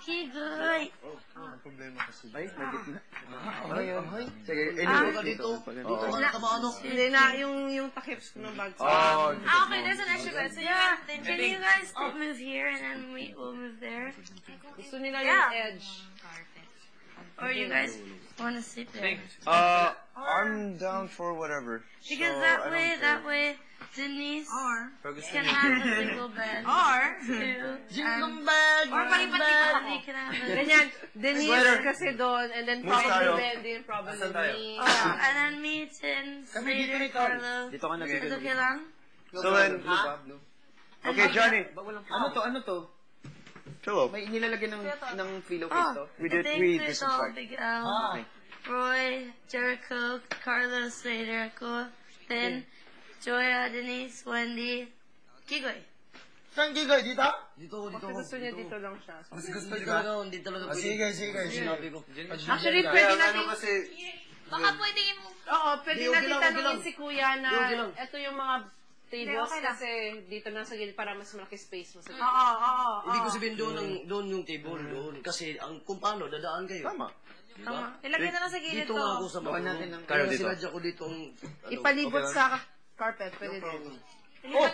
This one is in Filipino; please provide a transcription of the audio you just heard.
Kigoy. Ang problema kasi. Ay, may gitna. Ay, ay. Sige, Ah. anyway. Dito, dito Oo. ka ba ano? Hindi na, yung, yung takip ng bag. Oh, Ah, okay, there's an extra bed. So yeah, can you guys all move here and then we will move there? Gusto nila Yeah. yung edge. Or you guys want to sit there? Uh, I'm down for whatever. Because So, that I don't way, care. that way, Denise can have a single bed. Or, Two. Jingle And bell! or palipat-lipat Andy can have a ganyan, Denise Sweater. kasi doon, and then tayo. probably Wendy, and probably Asan tayo? me. Oh, and then me, Tin, Kami dito Slater, Carl. Carlo. Dito ka na, Is dito. it okay lang? So then, okay, Johnny. Ano to? Ano to? Pillow. May nilalagyan ng ng pillow Oh, to? We did- we there's disinfect. all Big L, Ah. Roy, Jericho, Carlos, Slater, ako, Tin, Joya, Denise, Wendy, Kigoy. Saan gigoy? Dito? Dito, dito. Kasi gusto niya dito lang siya. Mas gusto niyo ba? talaga, hindi talaga Ah, pwede. Sige, sige, sige. Sinabi ko. Actually, pwede ano natin, kasi, Baka pwede mo. oo, pwede natin lang, lang. si Kuya na, lang. ito yung mga tables okay lang. kasi dito na sa gilid para mas malaki space mo sa gilid. Oo, oo, Ibig ko sabihin doon, ang, doon yung table, doon. Kasi ang kung paano, dadaan kayo. tama. Di Tama. Ilagay na lang sa gilid Dito to. nga ako sa mga. Kaya Dito. sinadya ko dito ang... ano, Ipalibot okay lang. sa carpet, pwede din. Ilipat